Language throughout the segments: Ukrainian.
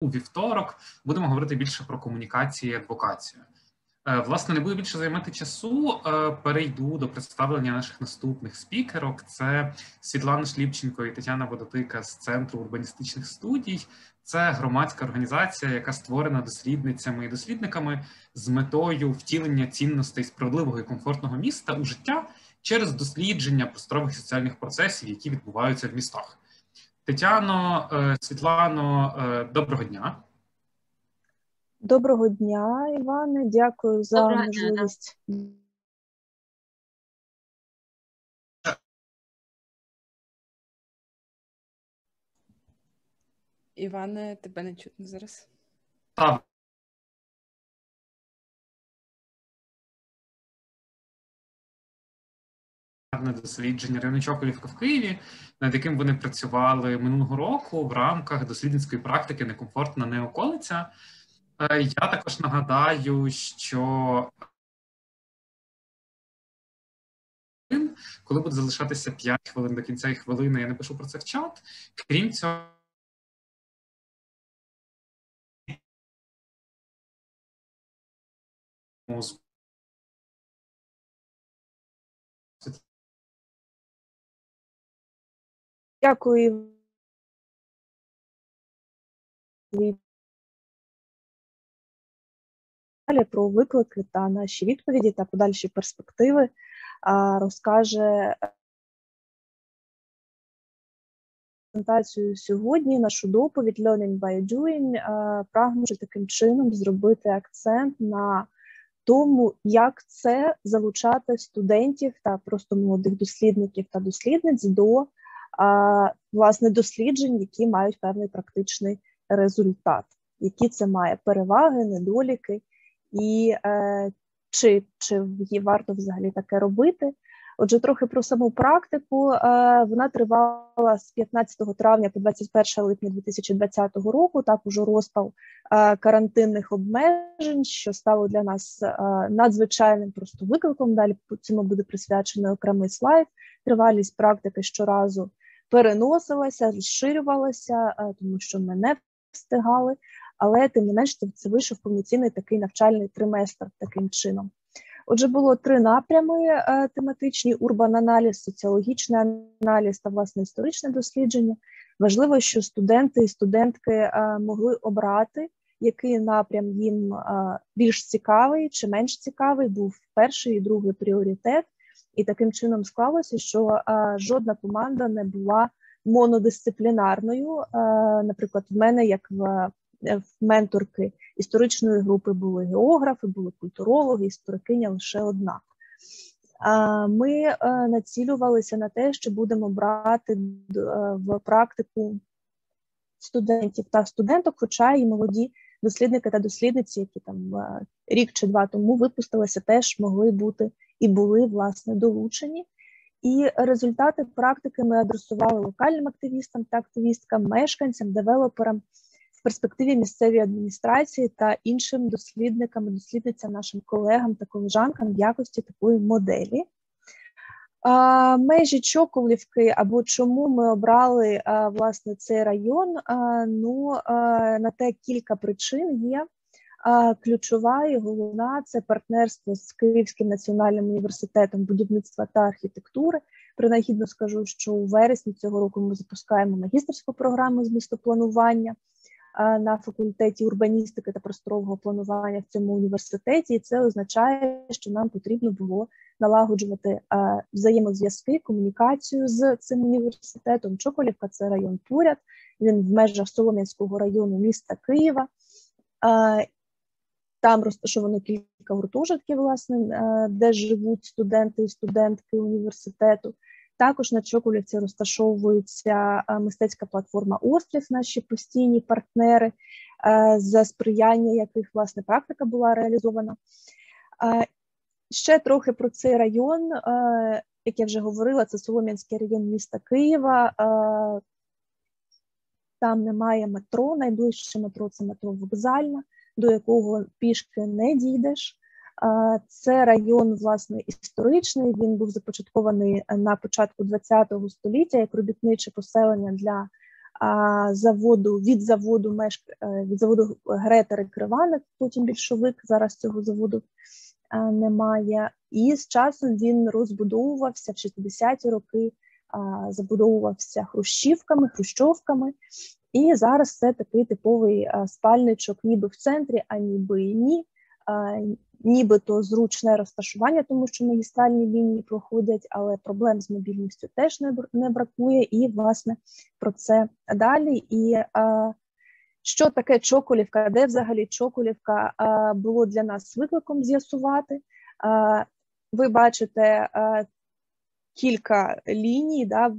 у вівторок будемо говорити більше про комунікацію і адвокацію. Е, власне, не буду більше займати часу. Е, перейду до представлення наших наступних спікерок. Це Світлана Шліпченко і Тетяна Водотика з центру урбаністичних студій. Це громадська організація, яка створена дослідницями і дослідниками з метою втілення цінностей справедливого і комфортного міста у життя через дослідження просторових соціальних процесів, які відбуваються в містах. Тетяно, е, Світлано, доброго дня. Доброго дня, Іване. Дякую за Доброго можливість. Іване, тебе не чутно зараз. Так. Дослідження району Чоколівка в Києві, над яким вони працювали минулого року в рамках дослідницької практики Некомфортна неоколиця. Е, я також нагадаю, що коли буде залишатися 5 хвилин до кінця і хвилини, я напишу про це в чат. Крім цього. Дякую далі про виклики та наші відповіді та подальші перспективи розкаже презентацію сьогодні. Нашу доповідь Learning by Doing прагнучи таким чином зробити акцент на тому, як це залучати студентів та просто молодих дослідників та дослідниць до власне досліджень, які мають певний практичний результат, які це має переваги, недоліки і е, чи чи варто взагалі таке робити. Отже, трохи про саму практику. Е, вона тривала з 15 травня по 21 липня 2020 року. Так уже розпал е, карантинних обмежень, що стало для нас надзвичайним просто викликом. Далі цьому буде присвячений окремий слайд. Тривалість практики щоразу переносилася, розширювалася, е, тому що ми не встигали але тим не менш це вийшов повноцінний такий навчальний триместр таким чином. Отже, було три напрями е, тематичні: урбан-аналіз, соціологічний аналіз та власне історичне дослідження. Важливо, що студенти і студентки е, могли обрати, який напрям їм більш цікавий чи менш цікавий, був перший і другий пріоритет. І таким чином склалося, що жодна команда не була монодисциплінарною. Наприклад, в мене, як в Е, менторки історичної групи були географи, були культурологи, історикиня лише одна. Ми е, націлювалися на те, що будемо брати е, в практику студентів та студенток, хоча і молоді дослідники та дослідниці, які там рік чи два тому випустилися, теж могли бути і були власне долучені. І результати практики ми адресували локальним активістам та активісткам, мешканцям, девелоперам в перспективі місцевої адміністрації та іншим дослідникам, дослідницям, нашим колегам та колежанкам в якості такої моделі. Межі Чоколівки або чому ми обрали власне цей район? Ну на те кілька причин є. Ключова і головна це партнерство з Київським національним університетом будівництва та архітектури. Принагідно скажу, що у вересні цього року ми запускаємо магістерську програму з містопланування на факультеті урбаністики та просторового планування в цьому університеті, і це означає, що нам потрібно було налагоджувати взаємозв'язки, комунікацію з цим університетом. Чоколівка це район поряд, він в межах Солом'янського району міста Києва. Там розташовано кілька гуртожитків, власне, де живуть студенти і студентки університету. Також на Чоколівці розташовується е, мистецька платформа Острів, наші постійні партнери, е, за сприяння яких власне практика була реалізована. Е, ще трохи про цей район, як я вже говорила, це Солом'янський район міста Києва. Там немає метро, найближче метро це метро вокзальна, до якого пішки не дійдеш. Це район власне історичний. Він був започаткований на початку ХХ століття як робітниче поселення для заводу від заводу мешк... від заводу Гретери Криваник, потім більшовик. Зараз цього заводу немає. І з часом він розбудовувався в 60-ті роки, забудовувався хрущівками, хрущовками. І зараз це такий типовий спальничок, ніби в центрі, а ніби і ні. Нібито зручне розташування, тому що магістральні лінії проходять, але проблем з мобільністю теж не бракує. І, власне, про це далі. І а, що таке Чоколівка? Де взагалі Чоколівка а, було для нас викликом з'ясувати? А, Ви бачите кілька ліній, да,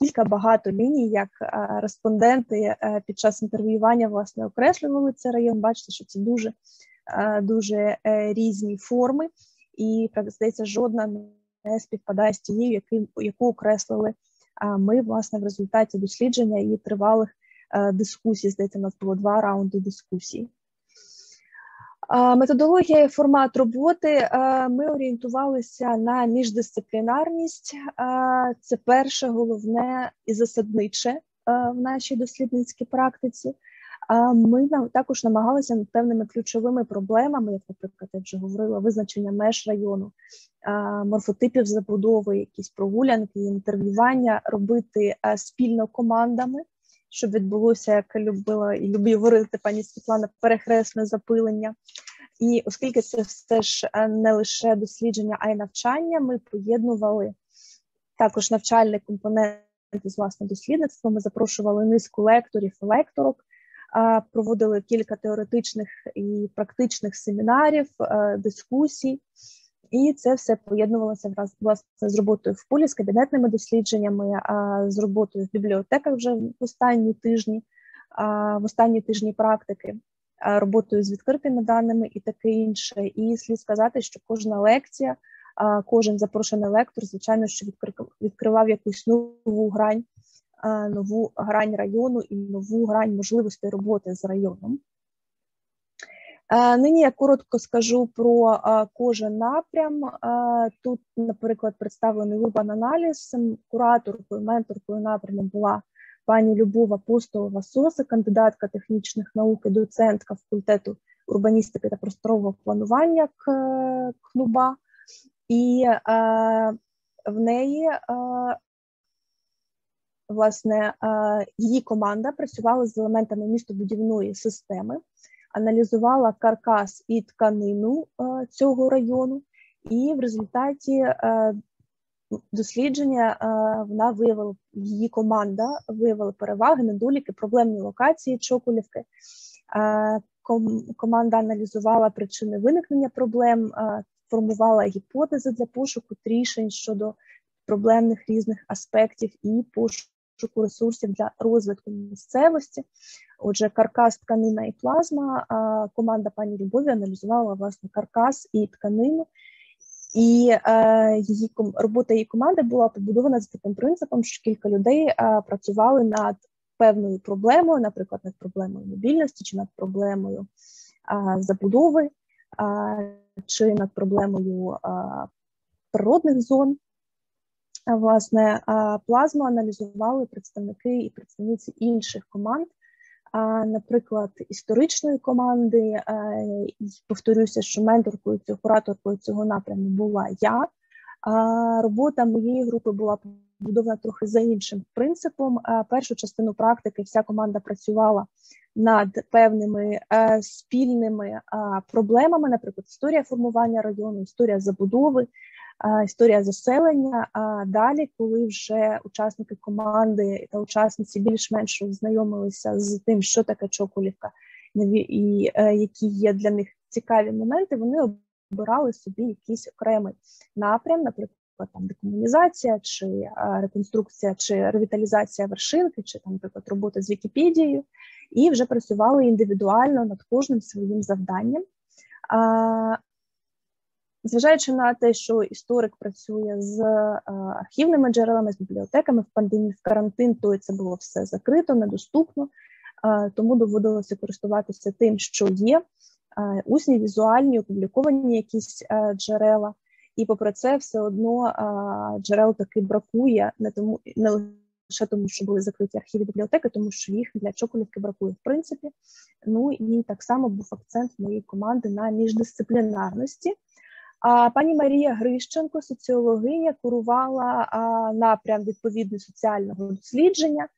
кілька багато ліній, як респонденти під час інтерв'ювання власне окреслювали цей район. Бачите, що це дуже. Дуже е, різні форми, і здається, жодна не співпадає з тією, яку окреслили ми власне в результаті дослідження і тривалих Е, дискусій. Здається, у нас було два раунди дискусій. Методологія і формат роботи ми орієнтувалися на міждисциплінарність. Це перше, головне і засадниче в нашій дослідницькій практиці. Ми також намагалися над певними ключовими проблемами, як, наприклад, я вже говорила, визначення меж району, морфотипів забудови, якісь прогулянки, інтерв'ювання робити спільно командами щоб відбулося, як любила і любив говорити пані Світлана, перехресне запилення. І оскільки це все ж е, не лише дослідження, а й навчання, ми поєднували також навчальний компонент з власне дослідництвом. Ми запрошували низку лекторів і лекторок, проводили кілька теоретичних і практичних семінарів, е, дискусій. І це все поєднувалося власне з роботою в полі, з кабінетними дослідженнями, з роботою в бібліотеках вже в останні тижні, в останні тижні практики, роботою з відкритими даними і таке інше. І слід сказати, що кожна лекція, кожен запрошений лектор, звичайно, що відкривав якусь нову грань, нову грань району і нову грань можливостей роботи з районом. Е, нині я коротко скажу про е, кожен напрям. Е, тут, наприклад, представлений урбан аналіз. Кураторкою, менторкою напряму була пані Любова Апостолова Соса, кандидатка технічних наук і доцентка факультету урбаністики та просторового планування КНУБА. І в неї власне її команда працювала з елементами містобудівної системи аналізувала каркас і тканину е, цього району, і в результаті е, дослідження е, вона виявила її команда виявила переваги, недоліки, проблемні локації Чоколівки. Команда аналізувала причини виникнення проблем, формувала гіпотези для пошуку рішень щодо проблемних різних аспектів і пошуку ресурсів для розвитку місцевості. Отже, каркас, тканина і плазма. Команда пані Любові аналізувала власне каркас і тканину, і е, її робота її команди була побудована за таким принципом, що кілька людей е, працювали над певною проблемою, наприклад, над проблемою мобільності чи над проблемою е, забудови, чи над проблемою природних зон. Власне, плазму аналізували представники і представниці інших команд наприклад, історичної команди. Повторюся, що менторкою цього кураторкою цього напряму була я. Робота моєї групи була побудована трохи за іншим принципом. Першу частину практики вся команда працювала над певними е, спільними проблемами, наприклад, історія формування району, історія забудови, історія заселення. А далі, коли вже учасники команди та учасниці більш-менш знайомилися з тим, що таке Чоколівка, і е, які є для них цікаві моменти, вони обирали собі якийсь окремий напрям, наприклад. Там декомунізація, чи реконструкція, чи ревіталізація вершинки, чи там, наприклад, робота з Вікіпедією, і вже працювали індивідуально над кожним своїм завданням. Зважаючи на те, що історик працює з е, архівними джерелами, з бібліотеками в пандемії в карантин, то це було все закрито, недоступно, е, тому доводилося користуватися тим, що є е, усні, візуальні, опубліковані якісь джерела, і попри це, все одно джерел таки бракує, не тому не лише тому, що були закриті архіви бібліотеки, тому що їх для Чоколівки бракує в принципі. Ну і так само був акцент моєї команди на міждисциплінарності. А пані Марія Грищенко, соціологиня, курувала напрям відповідно соціального дослідження.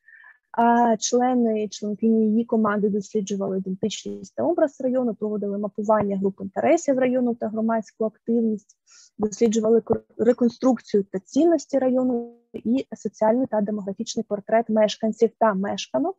Члени і членкині її команди досліджували ідентичність та образ району, проводили мапування груп інтересів району та громадську активність, досліджували реконструкцію та цінності району і соціальний та демографічний портрет мешканців та мешканок.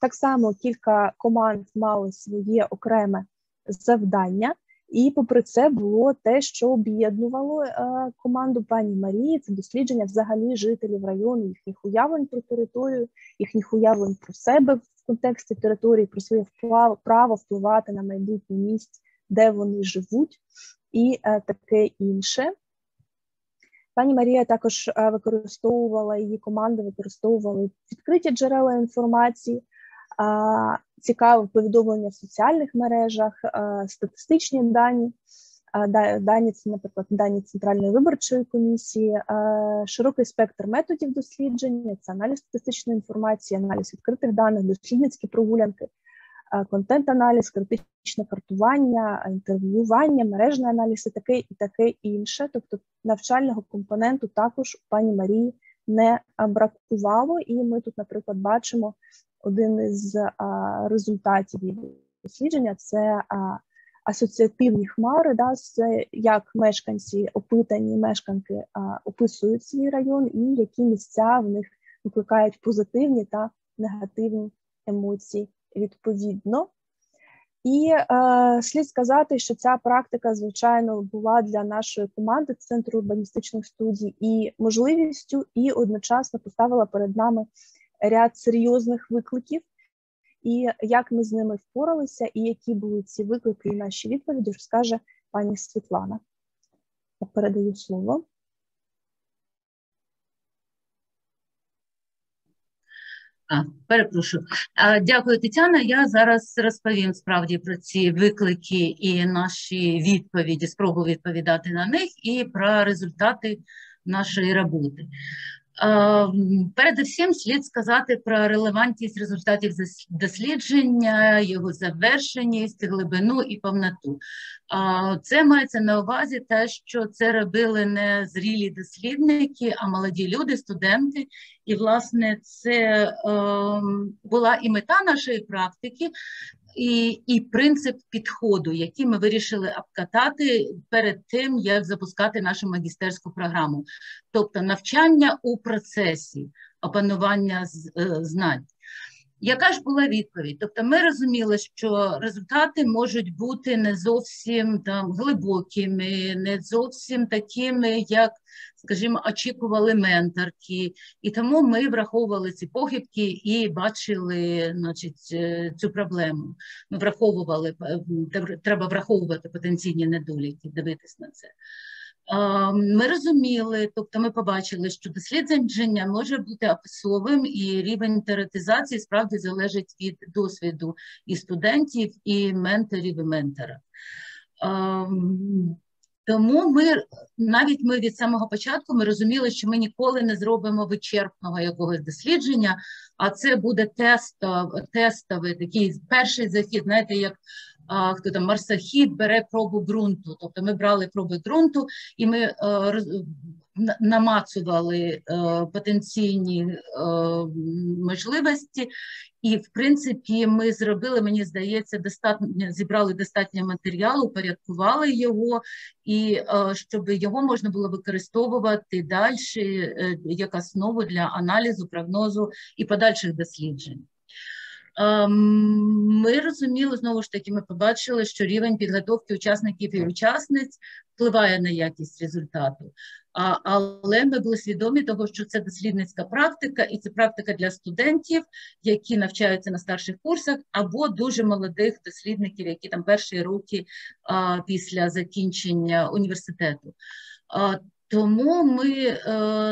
Так само кілька команд мали своє окреме завдання. І, попри це, було те, що об'єднувало е, команду пані Марії. Це дослідження взагалі жителів району, їхніх уявлень про територію, їхніх уявлень про себе в контексті території, про своє право впливати на майбутнє місць, де вони живуть, і е, таке інше. Пані Марія також е, використовувала її команди, використовували відкриті джерела інформації цікаве повідомлення в соціальних мережах, статистичні дані. Дані це, наприклад, дані центральної виборчої комісії, широкий спектр методів дослідження, це аналіз статистичної інформації, аналіз відкритих даних, дослідницькі прогулянки, контент-аналіз, критичне картування, інтерв'ювання, мережний аналіз і таке і таке інше. Тобто навчального компоненту також у пані Марії не бракувало, і ми тут, наприклад, бачимо один із а, результатів дослідження це а, асоціативні хмари, да, це як мешканці, опитані мешканки а, описують свій район, і які місця в них викликають позитивні та негативні емоції відповідно. І е, слід сказати, що ця практика, звичайно, була для нашої команди Центру урбаністичних студій і можливістю, і одночасно поставила перед нами ряд серйозних викликів, і як ми з ними впоралися, і які були ці виклики і наші відповіді, розкаже пані Світлана. Я передаю слово. А, Перепрошую. Дякую, Тетяна. Я зараз розповім справді про ці виклики і наші відповіді, спробую відповідати на них і про результати нашої роботи. Передусім слід сказати про релевантність результатів дослідження, його завершеність, глибину і повноту. Це мається на увазі те, що це робили не зрілі дослідники, а молоді люди, студенти. І, власне, це ем, була і мета нашої практики, і і принцип підходу, який ми вирішили обкатати перед тим, як запускати нашу магістерську програму, тобто навчання у процесі опанування е, знань. Яка ж була відповідь? Тобто ми розуміли, що результати можуть бути не зовсім там глибокими, не зовсім такими, як, скажімо, очікували менторки. І тому ми враховували ці похибки і бачили значить, е, цю проблему. Ми враховували, треба враховувати потенційні недоліки, дивитись на це. Ми розуміли, тобто ми побачили, що дослідження може бути описовим, і рівень теоретизації справді залежить від досвіду і студентів, і менторів і ментора. Тому ми навіть ми від самого початку ми розуміли, що ми ніколи не зробимо вичерпного якогось дослідження, а це буде тестов, тестовий такий перший захід, знаєте, як хто там марсохід бере пробу ґрунту. Тобто ми брали проби ґрунту і ми е, намацували е, потенційні е, можливості. І, в принципі, ми зробили, мені здається, достатньо зібрали достатньо матеріалу, упорядкували його, і щоб його можна було використовувати далі як основу для аналізу, прогнозу і подальших досліджень. Ем, ми розуміли знову ж таки, ми побачили, що рівень підготовки учасників і учасниць впливає на якість результату. А, Але ми були свідомі того, що це дослідницька практика, і це практика для студентів, які навчаються на старших курсах, або дуже молодих дослідників, які там перші роки а, після закінчення університету. А, Тому ми е,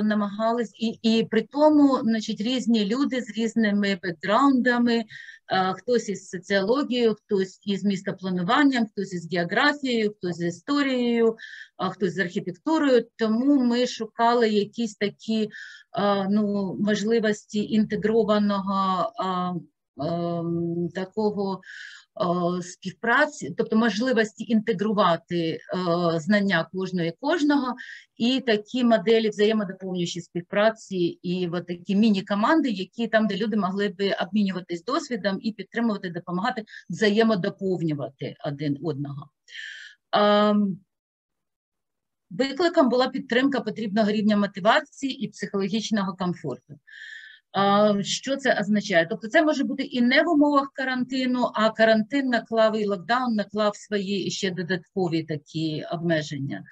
намагались і і при тому, значить, різні люди з різними бекграундами, е, хтось із соціологією, хтось із містоплануванням, хтось із географією, хтось з історією, а хтось з архітектурою. Тому ми шукали якісь такі е, ну, можливості інтегрованого. Ем, такого е, співпраці, тобто можливості інтегрувати е, знання кожного і кожного, і такі моделі взаємодоповнюючої співпраці, і от такі міні-команди, які там, де люди могли би обмінюватись досвідом і підтримувати, допомагати взаємодоповнювати один одного. Ем, викликом була підтримка потрібного рівня мотивації і психологічного комфорту. Що це означає? Тобто, це може бути і не в умовах карантину, а карантин наклав і локдаун наклав свої ще додаткові такі обмеження.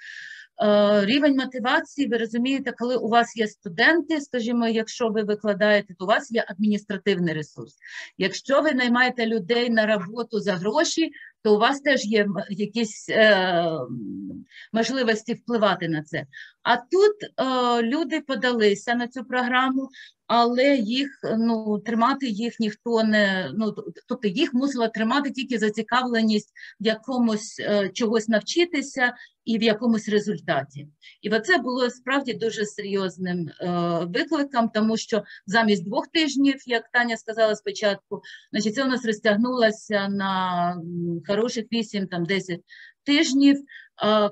Рівень мотивації, ви розумієте, коли у вас є студенти, скажімо, якщо ви викладаєте, то у вас є адміністративний ресурс. Якщо ви наймаєте людей на роботу за гроші, то у вас теж є якісь е, можливості впливати на це. А тут е, люди подалися на цю програму, але їх ну тримати їх ніхто не ну тобто їх мусила тримати тільки зацікавленість в якомусь е, чогось навчитися і в якомусь результаті. І це було справді дуже серйозним е, викликом, тому що замість двох тижнів, як Таня сказала спочатку, значить це у нас розтягнулося на хороших 8-10 тижнів,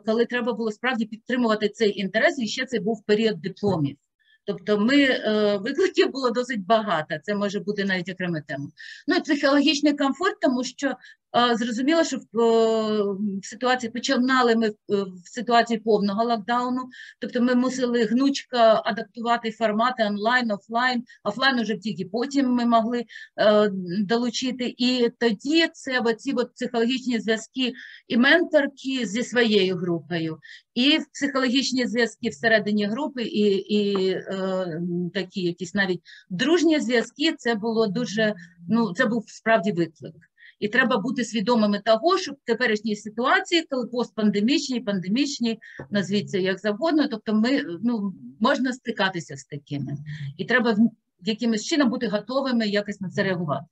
коли треба було справді підтримувати цей інтерес, і ще це був період дипломів. Тобто ми е, викликів було досить багато, це може бути навіть окрема тема. Ну і психологічний комфорт, тому що Зрозуміло, що в, е, в ситуації починали ми е, в ситуації повного локдауну, тобто ми мусили гнучко адаптувати формати онлайн, офлайн, офлайн вже тільки потім ми могли е, долучити. І тоді це оці от психологічні зв'язки і менторки зі своєю групою, і психологічні зв'язки всередині групи, і і е, такі якісь навіть дружні зв'язки. Це було дуже ну це був справді виклик. І треба бути свідомими того, що в теперішній ситуації, коли постпандемічні, пандемічні, назвіться як завгодно, тобто ми ну можна стикатися з такими, і треба якимось чином бути готовими якось на це реагувати.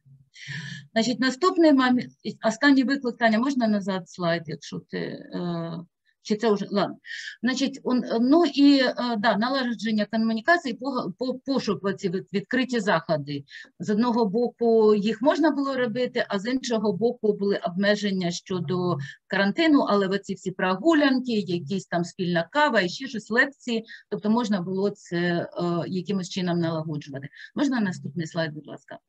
Значить, наступний момент, останній виклик Таня, можна назад слайд, якщо ти. Е, чи це вже ладно. Значить, ну і е, да, налагодження комунікації, по, по пошук ці відкриті заходи. З одного боку їх можна було робити, а з іншого боку були обмеження щодо карантину, але оці всі прогулянки, якісь там спільна кава і ще щось лекції, тобто можна було це е, якимось чином налагоджувати. Можна наступний слайд, будь ласка.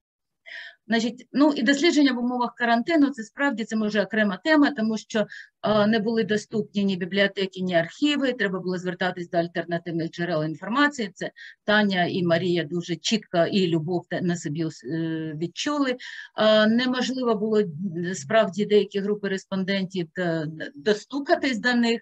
Значить, ну і дослідження в умовах карантину це справді це може окрема тема, тому що е, не були доступні ні бібліотеки, ні архіви. Треба було звертатись до альтернативних джерел інформації. Це Таня і Марія дуже чітко і любов на собі е, відчули. Е, неможливо було справді деякі групи респондентів е, достукатись до них.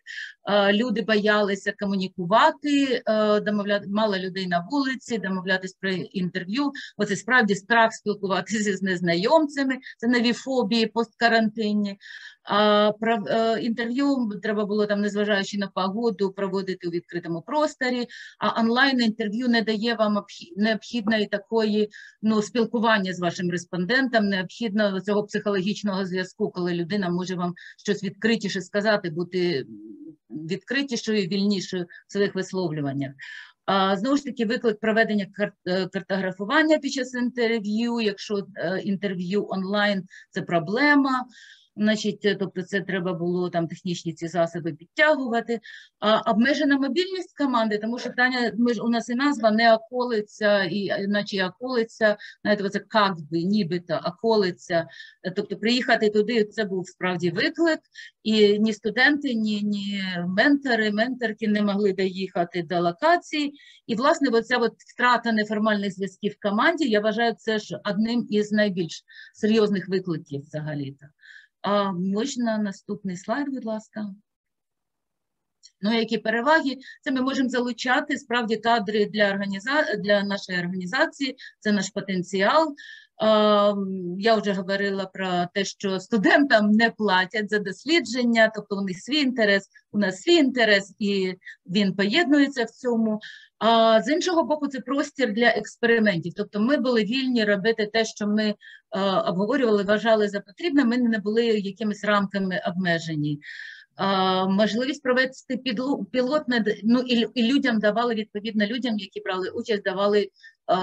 Е, люди боялися комунікувати, е, домовляти мало людей на вулиці, домовлятись про інтерв'ю. Оце справді страх спілкуватися з незнайомцями, це нові фобії посткарантинні. А про е, інтерв'ю треба було там, незважаючи на погоду, проводити у відкритому просторі. А онлайн інтерв'ю не дає вам необхідної такої ну, спілкування з вашим респондентом, необхідного цього психологічного зв'язку, коли людина може вам щось відкритіше сказати, бути відкритішою, вільнішою в своїх висловлюваннях. Знову ж таки, виклик проведення е, картографування під час інтерв'ю. Якщо е, інтерв'ю онлайн це проблема, значить, е, тобто це треба було там технічні ці засоби підтягувати. А обмежена мобільність команди, тому що Таня, ми ж у нас і назва не околиця, і наче околиця, знаєте, це як би, нібито околиця. Тобто приїхати туди це був справді виклик, і ні студенти, ні ні ментори, менторки не могли доїхати до локації. І, власне, оця от втрата неформальних зв'язків в команді, я вважаю, це ж одним із найбільш серйозних викликів взагалі-то. А Можна наступний слайд, будь ласка. Ну, які переваги? Це ми можемо залучати справді кадри для організа... для нашої організації, це наш потенціал. Я вже говорила про те, що студентам не платять за дослідження, тобто у них свій інтерес, у нас свій інтерес, і він поєднується в цьому. А з іншого боку, це простір для експериментів. Тобто, ми були вільні робити те, що ми обговорювали, вважали за потрібне. Ми не були якимись рамками обмежені можливість провести пілотне, ну і, і людям давали відповідно людям, які брали участь, давали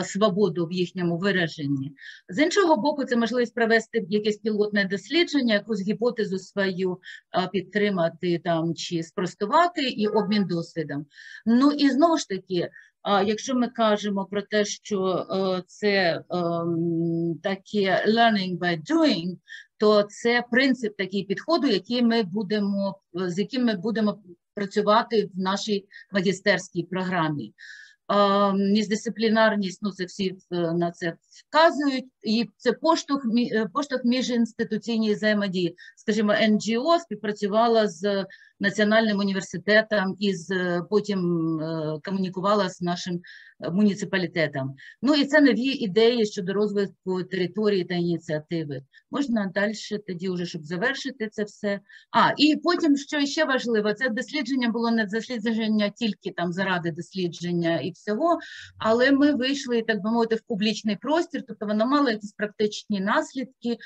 свободу в їхньому вираженні. З іншого боку, це можливість провести якесь пілотне дослідження, якусь гіпотезу свою підтримати там чи спростувати і обмін досвідом. Ну і знову ж таки. Якщо ми кажемо про те, що це ем, таке learning by doing, то це принцип такий підходу, який ми будемо з яким ми будемо працювати в нашій магістерській програмі. Міждисциплінарність, ну це всі е, на це вказують, і це поштовх е, поштовх міжінституційній взаємодії. Скажімо, НГО співпрацювала з національним університетом і е, потім комунікувала з нашим муніципалітетом. Ну і це нові ідеї щодо розвитку території та ініціативи. Можна далі тоді, вже, щоб завершити це все. А і потім, що ще важливо, це дослідження було не дослідження тільки там заради дослідження і всього, але ми вийшли, так би мовити, в публічний простір, тобто воно мало якісь практичні наслідки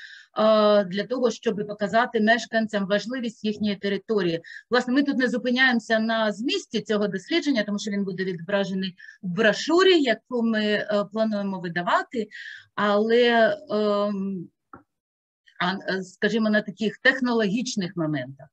для того, щоб показати мешканцям важливість їхньої території. Власне, ми тут не зупиняємося на змісті цього дослідження, тому що він буде відображений в брошурі, яку ми е, плануємо видавати, але ем, скажімо, на таких технологічних моментах.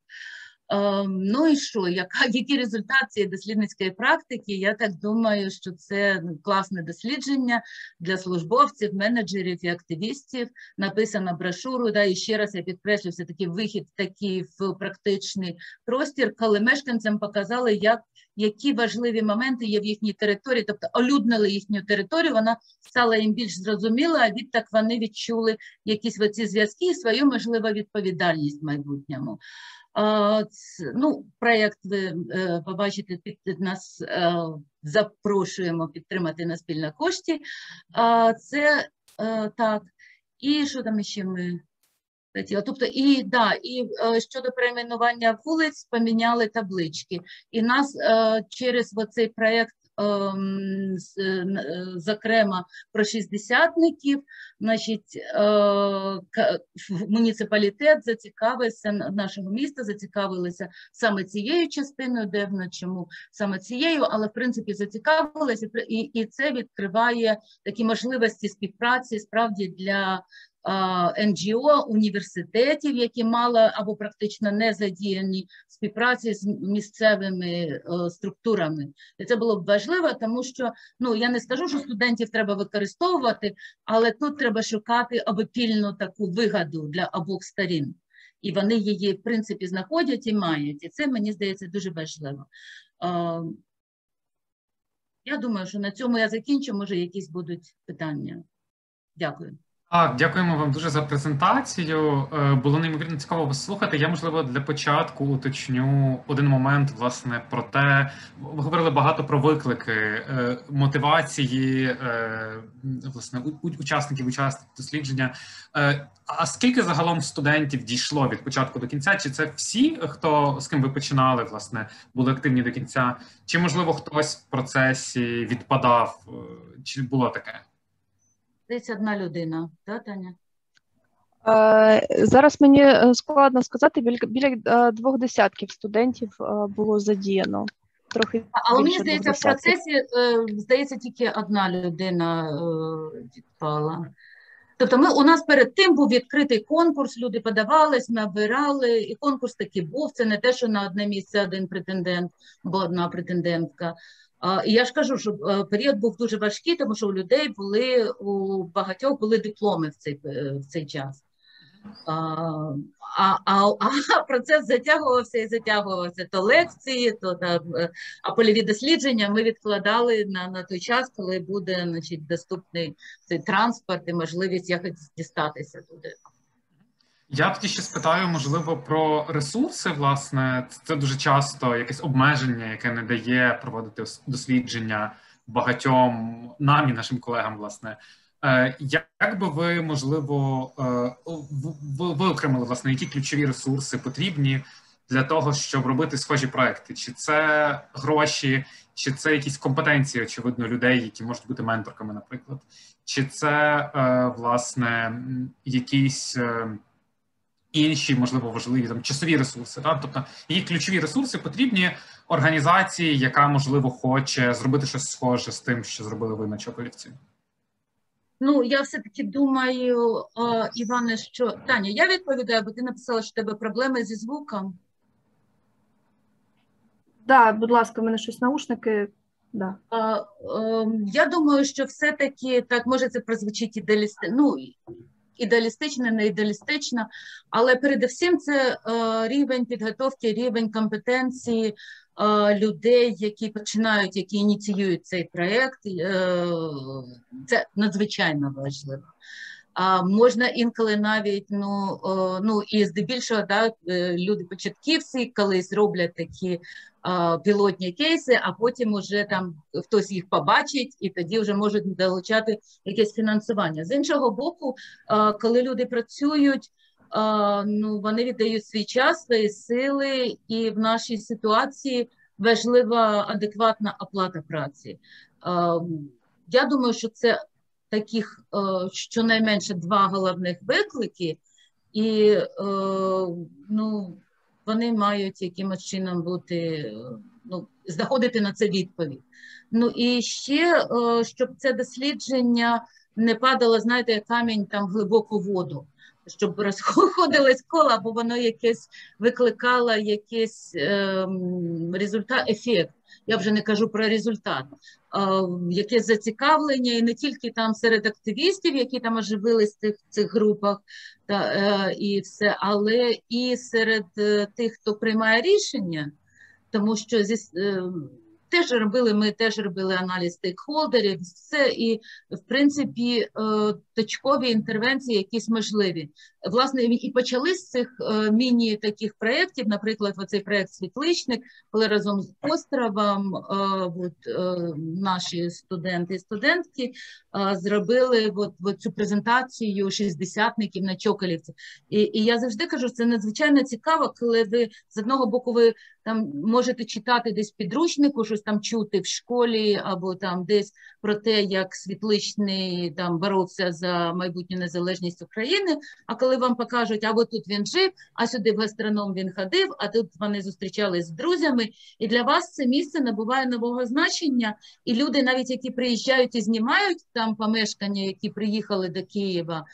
Ем, ну і що, яка, які результати цієї дослідницької практики? Я так думаю, що це класне дослідження для службовців, менеджерів і активістів. Написано брошуру. Да, І ще раз я підкреслю, все таки вихід такий в практичний простір, коли мешканцям показали, як які важливі моменти є в їхній території, тобто олюднили їхню територію, вона стала їм більш зрозуміла, а відтак вони відчули якісь оці зв'язки і свою можливу відповідальність в майбутньому. Ну, Проєкт ви е, побачите, під нас е, запрошуємо підтримати на спільно кошті. Це е, так. І що там ще ми хотіли? Тобто, і да, і щодо перейменування вулиць поміняли таблички. І нас через цей проєкт зокрема про шістдесятників, значить, е, муніципалітет зацікавився нашого міста, зацікавилися саме цією частиною, дивно чому саме цією, але в принципі зацікавилися, і, і це відкриває такі можливості співпраці справді для НГО, університетів, які мали або практично не задіяні співпраці з місцевими е, структурами. І це було б важливо, тому що ну я не скажу, що студентів треба використовувати, але тут треба шукати обопільну таку вигаду для обох сторін. І вони її, в принципі, знаходять і мають. І це мені здається дуже важливо. Я думаю, що на цьому я закінчу. Може, якісь будуть питання. Дякую. Так, дякуємо вам дуже за презентацію. Е, було неймовірно цікаво вас слухати. Я можливо для початку уточню один момент, власне, про те, ви говорили багато про виклики е, мотивації е, власне учасників, учасників дослідження. А скільки загалом студентів дійшло від початку до кінця? Чи це всі, хто з ким ви починали, власне, були активні до кінця? Чи можливо хтось в процесі відпадав? Чи було таке? Десь одна людина, так, Таня? Е, зараз мені е, складно сказати, біля, біля е, двох десятків студентів було задіяно. Трохи Але мені здається, в процесі здається, тільки одна людина відпала. Тобто, ми у нас перед тим був відкритий конкурс, люди подавались, ми обирали, і конкурс таки був. Це не те, що на одне місце один претендент або одна претендентка. І я ж кажу, що е, період був дуже важкий, тому що у людей були у багатьох були дипломи в цей е, в цей час. А а, а, процес затягувався і затягувався то лекції, то там, е, а польові дослідження ми відкладали на на той час, коли буде значить, доступний цей транспорт і можливість якось дістатися туди. Я тоді ще спитаю, можливо, про ресурси. Власне, це дуже часто якесь обмеження, яке не дає проводити дослідження багатьом нам і нашим колегам, власне. Як би ви можливо виокремили власне які ключові ресурси потрібні для того, щоб робити схожі проекти? Чи це гроші, чи це якісь компетенції, очевидно, людей, які можуть бути менторками, наприклад, чи це власне якісь інші, можливо, важливі там часові ресурси. Так? Тобто, які ключові ресурси потрібні організації, яка можливо хоче зробити щось схоже з тим, що зробили ви на Чополівці? Ну, я все-таки думаю, о, Іване, що Таня, я відповідаю, бо ти написала, що в тебе проблеми зі звуком. Так, да, будь ласка, в мене щось наушники. Да. А, а, ем, я думаю, що все-таки так може це прозвучить ідеалістично, ну, ідеалістично, не ідеалістично, але передусім це е, рівень підготовки, рівень компетенції е, людей, які починають, які ініціюють цей проєкт. Е, це надзвичайно важливо. А можна інколи навіть ну ну і здебільшого да, е, люди початківці колись роблять такі а, пілотні кейси, а потім уже там хтось їх побачить і тоді вже можуть долучати якесь фінансування. З іншого боку, а, коли люди працюють, ну вони віддають свій час, свої сили, і в нашій ситуації важлива адекватна оплата праці. Я думаю, що це таких е, щонайменше два головних виклики, і е, ну, вони мають якимось чином бути, ну, знаходити на це відповідь. Ну і ще, е, щоб це дослідження не падало, знаєте, камінь там в глибоку воду. Щоб розходилось коло, бо воно якесь викликало якийсь е, результат, ефект. Я вже не кажу про результат, якесь зацікавлення, і не тільки там серед активістів, які там оживились в цих цих групах, та е, і все, але і серед е, тих, хто приймає рішення, тому що зі е, теж робили, ми теж робили аналіз стейкхолдерів, все і в принципі е, точкові інтервенції, якісь можливі. Власне, і почали з цих е, міні-таких проєктів, наприклад, оцей проєкт Світличник, коли разом з островом е, от, наші студенти і студентки зробили от, от цю презентацію шістдесятників на Чоколівці. І, і я завжди кажу, це надзвичайно цікаво, коли ви з одного боку ви там можете читати десь підручнику, щось там чути в школі, або там десь про те, як світличний там боровся за майбутню незалежність України. А коли вам покажуть, або тут він жив, а сюди в гастроном він ходив, а тут вони зустрічались з друзями. І для вас це місце набуває нового значення. І люди, навіть які приїжджають і знімають там помешкання, які приїхали до Києва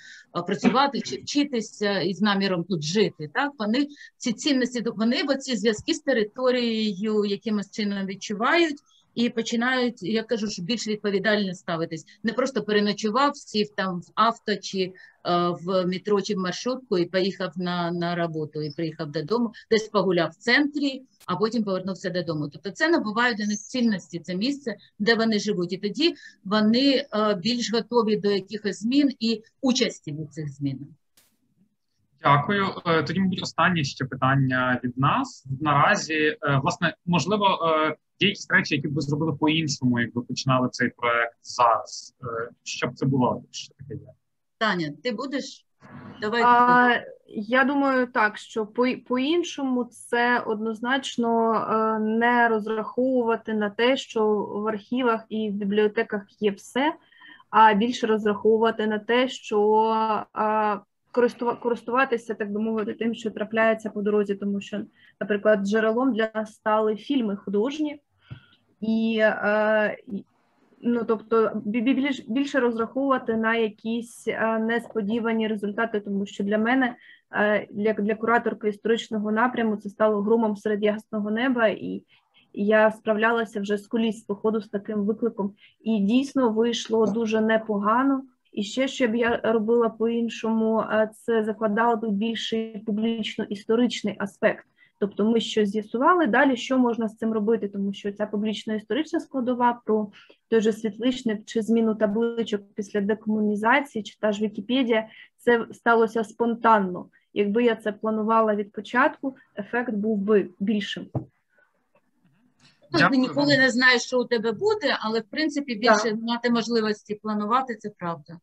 працювати чи вчитися із наміром тут жити. Так вони ці цінності вони ці зв'язки з територією якимось чином відчувають і починають, я кажу, більш відповідально ставитись. Не просто переночував, сів там в авто чи е, в метро чи в маршрутку і поїхав на на роботу, і приїхав додому, десь погуляв в центрі, а потім повернувся додому. Тобто це набуває для них цінності, це місце, де вони живуть, і тоді вони е, більш готові до якихось змін і участі в цих змінах. Дякую. Е, тоді, мабуть, останнє ще питання від нас наразі. Власне, можливо, Є якісь речі, які б ви зробили по-іншому, якби починали цей проект зараз. Е, що б це було? Що таке є? Таня, ти будеш? Давай. А, Я думаю, так що по по-іншому це однозначно е, не розраховувати на те, що в архівах і в бібліотеках є все, а більше розраховувати на те, що користуватися, так би мовити, тим, що трапляється по дорозі, тому що, наприклад, джерелом для нас стали фільми художні, і е, ну, тобто більш, більше розраховувати на якісь е, несподівані результати, тому що для мене, е, для для кураторки історичного напряму, це стало громом серед ясного неба, і я справлялася вже з куліс походу з таким викликом, і дійсно вийшло дуже непогано. І ще що б я робила по-іншому, це закладала тут більший публічно-історичний аспект. Тобто ми щось з'ясували, далі що можна з цим робити, тому що ця публічно-історична складова про той же світличник чи зміну табличок після декомунізації, чи та ж Вікіпедія, це сталося спонтанно. Якби я це планувала від початку, ефект був би більшим. Ну, ти ніколи не знаєш, що у тебе буде, але в принципі більше так. мати можливості планувати це правда.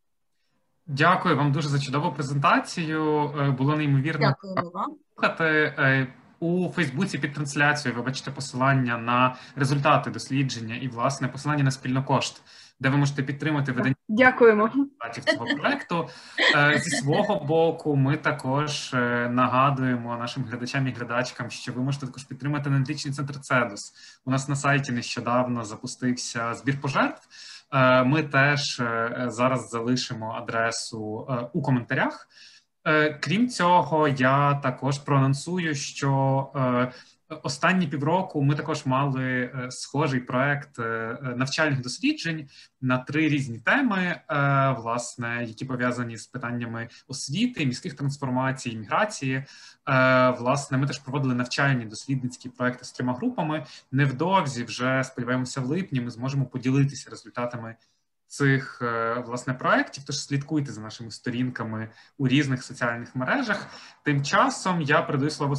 Дякую вам дуже за чудову презентацію. Було неймовірно Дякую вам. слухати. У Фейсбуці під трансляцією ви бачите посилання на результати дослідження і власне посилання на спільнокошт, де ви можете підтримати ведення Дякуємо цього проекту. Зі свого боку, ми також нагадуємо нашим глядачам і глядачкам, що ви можете також підтримати аналітичний центр Цедус. У нас на сайті нещодавно запустився збір пожертв. Ми теж зараз залишимо адресу у коментарях. Крім цього, я також проанонсую, що останні півроку ми також мали схожий проект навчальних досліджень на три різні теми, власне, які пов'язані з питаннями освіти, міських трансформацій, міграції. Власне, ми теж проводили навчальні дослідницькі проекти з трьома групами. Невдовзі вже сподіваємося, в липні ми зможемо поділитися результатами цих власне проєктів, тож слідкуйте за нашими сторінками у різних соціальних мережах. Тим часом я передаю слово